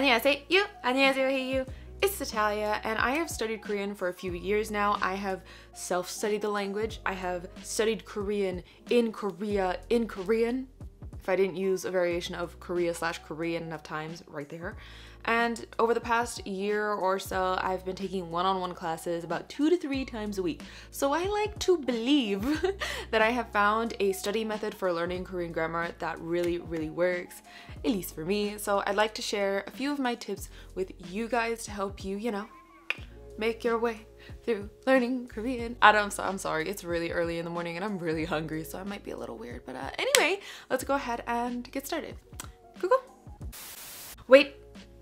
안녕하세요. 안녕하세요. Hey you. It's Natalia, and I have studied Korean for a few years now. I have self studied the language. I have studied Korean in Korea in Korean. if I didn't use a variation of Korea slash Korean enough times, right there. And over the past year or so, I've been taking one on one classes about two to three times a week. So I like to believe that I have found a study method for learning Korean grammar that really, really works, at least for me. So I'd like to share a few of my tips with you guys to help you, you know, make your way through learning Korean. I don't, I'm sorry, it's really early in the morning and I'm really hungry, so I might be a little weird. But uh, anyway, let's go ahead and get started. Google. Wait,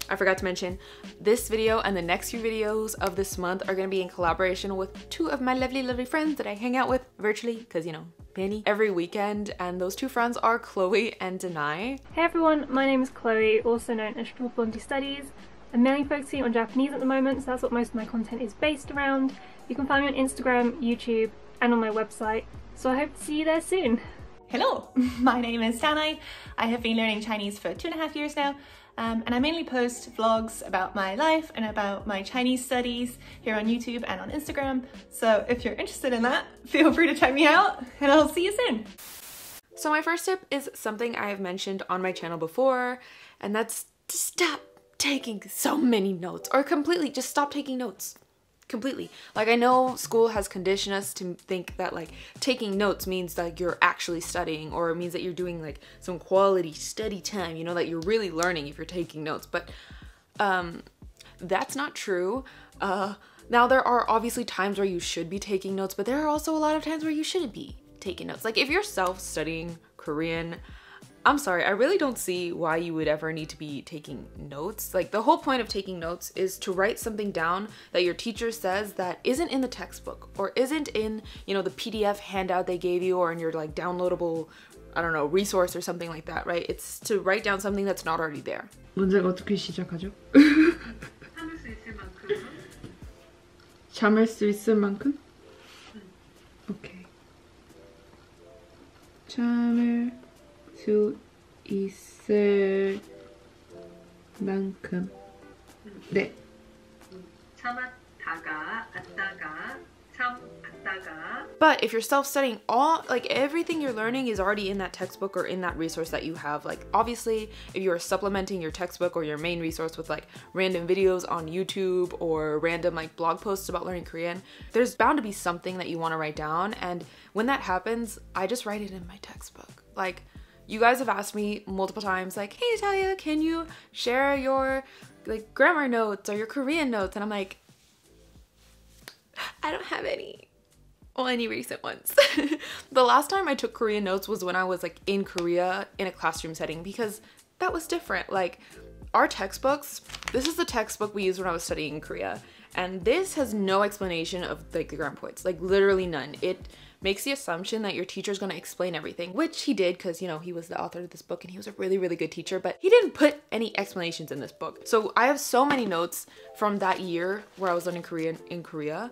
I forgot to mention, this video and the next few videos of this month are gonna be in collaboration with two of my lovely, lovely friends that I hang out with virtually, because you know, Penny, every weekend. And those two friends are Chloe and Danai. Hey everyone, my name is Chloe, also known as Triple Blondie Studies. I'm mainly focusing on Japanese at the moment, so that's what most of my content is based around. You can find me on Instagram, YouTube, and on my website, so I hope to see you there soon. Hello, my name is Danai. I have been learning Chinese for two and a half years now, um, and I mainly post vlogs about my life and about my Chinese studies here on YouTube and on Instagram. So if you're interested in that, feel free to check me out and I'll see you soon. So my first tip is something I have mentioned on my channel before, and that's to stop taking so many notes or completely just stop taking notes completely. Like I know school has conditioned us to think that like taking notes means that you're actually studying or it means that you're doing like some quality study time, you know, that you're really learning if you're taking notes. But um that's not true. Uh now there are obviously times where you should be taking notes, but there are also a lot of times where you shouldn't be taking notes. Like if you're self-studying Korean, I'm sorry, I really don't see why you would ever need to be taking notes. Like the whole point of taking notes is to write something down that your teacher says that isn't in the textbook or isn't in, you know, the PDF handout they gave you or in your like downloadable, I don't know, resource or something like that, right? It's to write down something that's not already there. 문제가 어떻게 시작하죠? 참을 수 있을 만큼? 오케이. 참을 수 있을 만큼. 네. 참았다가 왔다가 참았다가 But if you're self-studying, all like everything you're learning is already in that textbook or in that resource that you have. Like obviously, if you're supplementing your textbook or your main resource with like random videos on YouTube or random like blog posts about learning Korean, there's bound to be something that you want to write down. And when that happens, I just write it in my textbook. Like you guys have asked me multiple times like, "Hey Natalia, can you share your like grammar notes or your Korean notes?" And I'm like, I don't have any. Well, any recent ones. the last time I took Korean notes was when I was like in Korea in a classroom setting because that was different. Like our textbooks, this is the textbook we used when I was studying in Korea. And this has no explanation of like the grammar points, like literally none. It makes the assumption that your teacher's gonna explain everything, which he did because, you know, he was the author of this book and he was a really, really good teacher, but he didn't put any explanations in this book. So I have so many notes from that year where I was learning Korean in Korea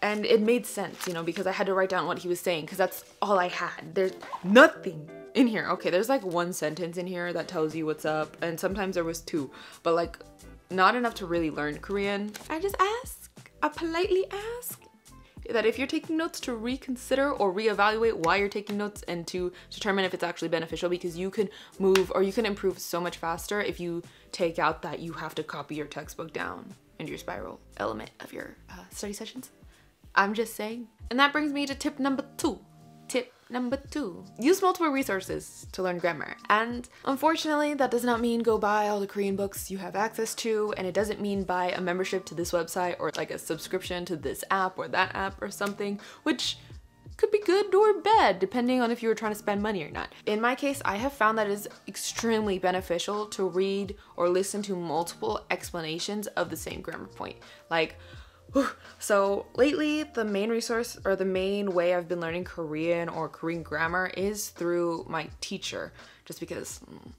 and it made sense, you know, because I had to write down what he was saying because that's all I had. There's nothing in here. Okay, there's like one sentence in here that tells you what's up, and sometimes there was two, but like not enough to really learn Korean. I just ask, I politely ask that if you're taking notes to reconsider or reevaluate why you're taking notes and to determine if it's actually beneficial because you can move or you can improve so much faster if you take out that you have to copy your textbook down into your spiral element of your uh, study sessions. I'm just saying. And that brings me to tip number two. Number two. Use multiple resources to learn grammar. And unfortunately, that does not mean go buy all the Korean books you have access to, and it doesn't mean buy a membership to this website or like a subscription to this app or that app or something, which could be good or bad depending on if you were trying to spend money or not. In my case, I have found that it is extremely beneficial to read or listen to multiple explanations of the same grammar point. Like, so lately, the main resource or the main way I've been learning Korean or Korean grammar is through my teacher, just because mm,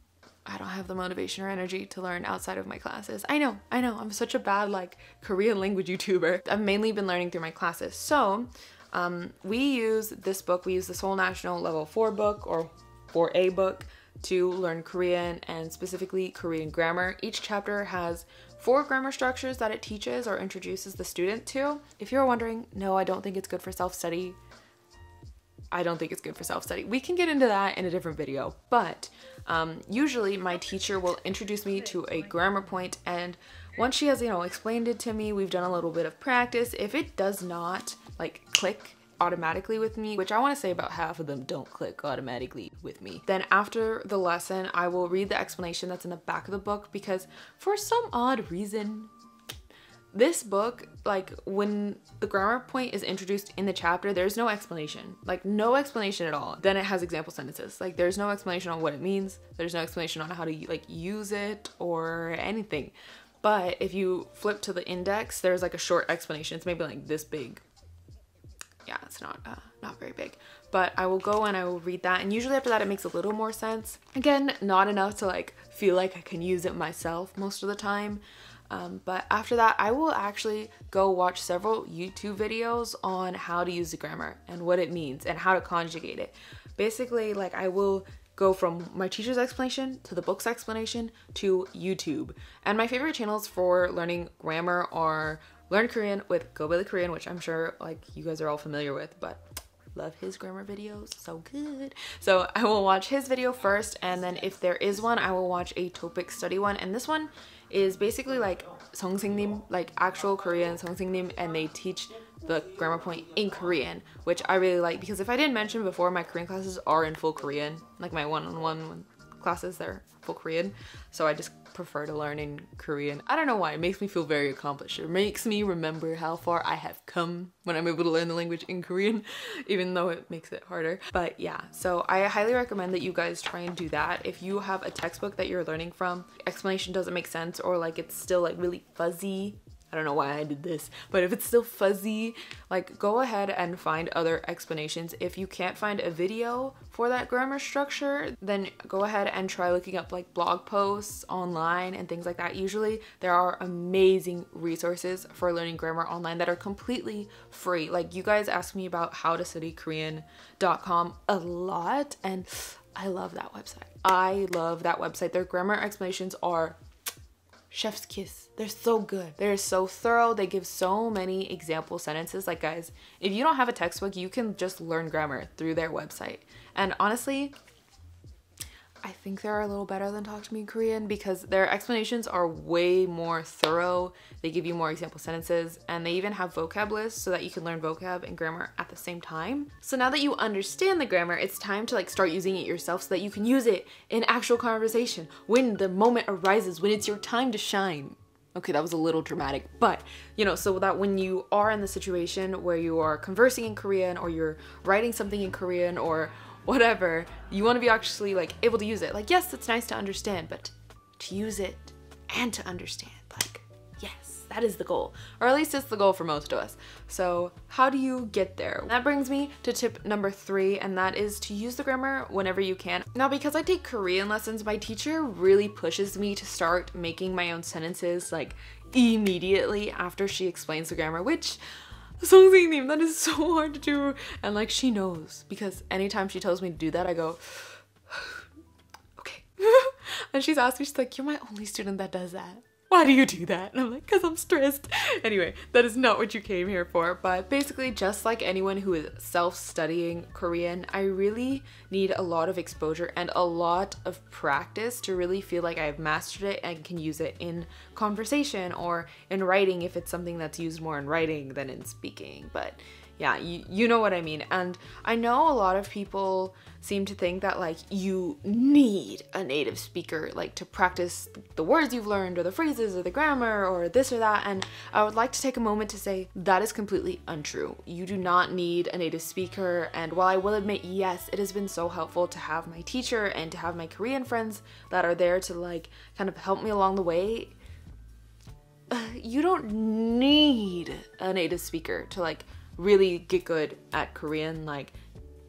I don't have the motivation or energy to learn outside of my classes. I know, I know, I'm such a bad like Korean language YouTuber. I've mainly been learning through my classes. So um, we use this book, we use the Seoul National Level 4 book or 4A book to learn Korean and specifically Korean grammar. Each chapter has four grammar structures that it teaches or introduces the student to. If you're wondering, no, I don't think it's good for self study. I don't think it's good for self study. We can get into that in a different video, but um, usually my teacher will introduce me to a grammar point and once she has, you know, explained it to me, we've done a little bit of practice. If it does not like click automatically with me, which I want to say about half of them don't click automatically with me. Then after the lesson, I will read the explanation that's in the back of the book because for some odd reason, this book, like when the grammar point is introduced in the chapter, there's no explanation. Like no explanation at all. Then it has example sentences. Like there's no explanation on what it means. There's no explanation on how to like use it or anything. But if you flip to the index, there's like a short explanation. It's maybe like this big. Yeah, it's not uh, not very big. But I will go and I will read that. And usually after that, it makes a little more sense. Again, not enough to like feel like I can use it myself most of the time. Um, but after that, I will actually go watch several YouTube videos on how to use the grammar and what it means and how to conjugate it. Basically, like I will go from my teacher's explanation to the book's explanation to YouTube. And my favorite channels for learning grammar are Learn Korean with Go Billy Korean, which I'm sure like you guys are all familiar with, but love his grammar videos. So good. So i will watch his video first and then if there is one i will watch a TOPIK Study one. And this one is basically like Seonsaengnim, like actual Korean Seonsaengnim, and they teach the grammar point in Korean, which I really like because if I didn't mention before, my Korean classes are in full Korean, like my one-on-one classes, they're full Korean. So I just prefer to learn in Korean. I don't know why, it makes me feel very accomplished. It makes me remember how far I have come when I'm able to learn the language in Korean, even though it makes it harder. But yeah, so I highly recommend that you guys try and do that. If you have a textbook that you're learning from, explanation doesn't make sense or like it's still like really fuzzy, I don't know why I did this, but if it's still fuzzy, like go ahead and find other explanations. If you can't find a video for that grammar structure, then go ahead and try looking up like blog posts online and things like that. Usually there are amazing resources for learning grammar online that are completely free. Like you guys ask me about how to study Korean.com a lot and I love that website. I love that website. Their grammar explanations are chef's kiss. They're so good. They're so thorough. They give so many example sentences. Like, guys, if you don't have a textbook, you can just learn grammar through their website. And honestly, I think they're a little better than Talk to Me in Korean because their explanations are way more thorough. They give you more example sentences and they even have vocab lists so that you can learn vocab and grammar at the same time. So now that you understand the grammar, it's time to like start using it yourself so that you can use it in actual conversation when the moment arises, when it's your time to shine. Okay, that was a little dramatic, but you know, so that when you are in the situation where you are conversing in Korean or you're writing something in Korean or whatever, you want to be actually like able to use it. Like, yes, it's nice to understand, but to use it and to understand, like, yes, that is the goal. Or at least it's the goal for most of us. So, how do you get there? That brings me to tip number three, and that is to use the grammar whenever you can. Now, because I take Korean lessons, my teacher really pushes me to start making my own sentences like immediately after she explains the grammar, which Seonsaengnim, that is so hard to do. And like she knows because anytime she tells me to do that, I go, okay. and she's asked me, she's like, you're my only student that does that why do you do that? And I'm like, because I'm stressed. Anyway, that is not what you came here for. But basically, just like anyone who is self studying Korean, I really need a lot of exposure and a lot of practice to really feel like I've mastered it and can use it in conversation or in writing if it's something that's used more in writing than in speaking. But yeah, you, you know what I mean. And I know a lot of people seem to think that like you need a native speaker like to practice the words you've learned or the phrases or the grammar or this or that. And I would like to take a moment to say that is completely untrue. You do not need a native speaker. And while I will admit, yes, it has been so helpful to have my teacher and to have my Korean friends that are there to like kind of help me along the way, you don't need a native speaker to like really get good at Korean. Like,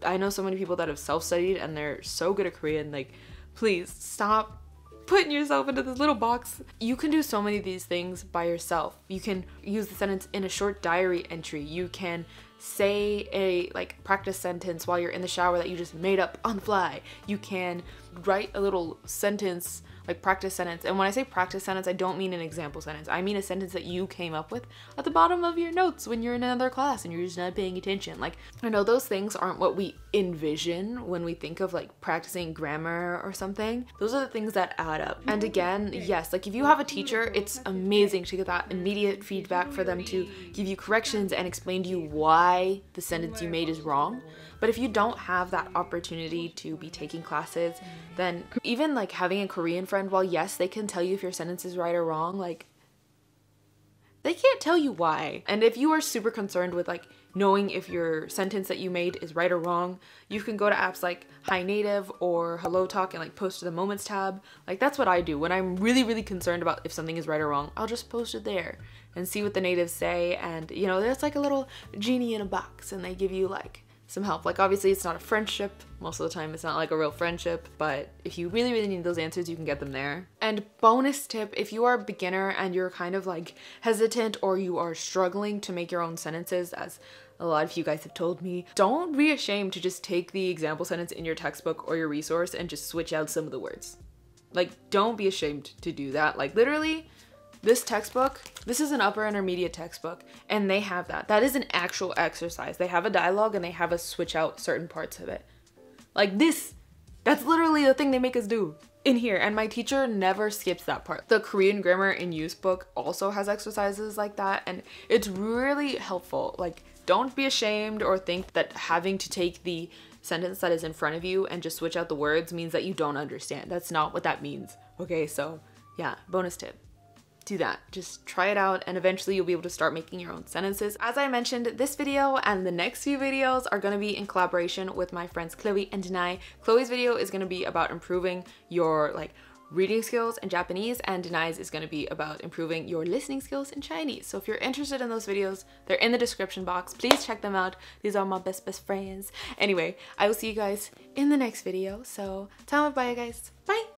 I know so many people that have self studied and they're so good at Korean. Like, please stop putting yourself into this little box. You can do so many of these things by yourself. You can use the sentence in a short diary entry. You can say a like practice sentence while you're in the shower that you just made up on the fly. You can write a little sentence like practice sentence. And when I say practice sentence, I don't mean an example sentence. I mean a sentence that you came up with at the bottom of your notes when you're in another class and you're just not paying attention. Like, I know those things aren't what we envision when we think of like practicing grammar or something. Those are the things that add up. And again, yes, like if you have a teacher, it's amazing to get that immediate feedback for them to give you corrections and explain to you why the sentence you made is wrong. But if you don't have that opportunity to be taking classes, then even like having a Korean friend, while yes, they can tell you if your sentence is right or wrong, like they can't tell you why. And if you are super concerned with like knowing if your sentence that you made is right or wrong, you can go to apps like HiNative or HelloTalk and like post to the Moments tab. Like that's what I do. When I'm really, really concerned about if something is right or wrong, I'll just post it there and see what the natives say. And you know, there's like a little genie in a box and they give you like some help. Like obviously it's not a friendship. Most of the time it's not like a real friendship, but if you really really need those answers, you can get them there. And bonus tip, if you are a beginner and you're kind of like hesitant or you are struggling to make your own sentences as a lot of you guys have told me, don't be ashamed to just take the example sentence in your textbook or your resource and just switch out some of the words. Like don't be ashamed to do that. Like literally this textbook, this is an upper intermediate textbook, and they have that. That is an actual exercise. They have a dialogue and they have us switch out certain parts of it. Like this, that's literally the thing they make us do in here, and my teacher never skips that part. The Korean Grammar in Use book also has exercises like that, and it's really helpful. Like, don't be ashamed or think that having to take the sentence that is in front of you and just switch out the words means that you don't understand. That's not what that means. Okay, so yeah, bonus tip do that. Just try it out and eventually you'll be able to start making your own sentences. As I mentioned, this video and the next few videos are gonna be in collaboration with my friends Chloe and Danai. Chloe's video is gonna be about improving your like reading skills in Japanese and Danai's is gonna be about improving your listening skills in Chinese. So if you're interested in those videos, they're in the description box. Please check them out. These are my best best friends. Anyway, I will see you guys in the next video. So, tama bye guys. Bye!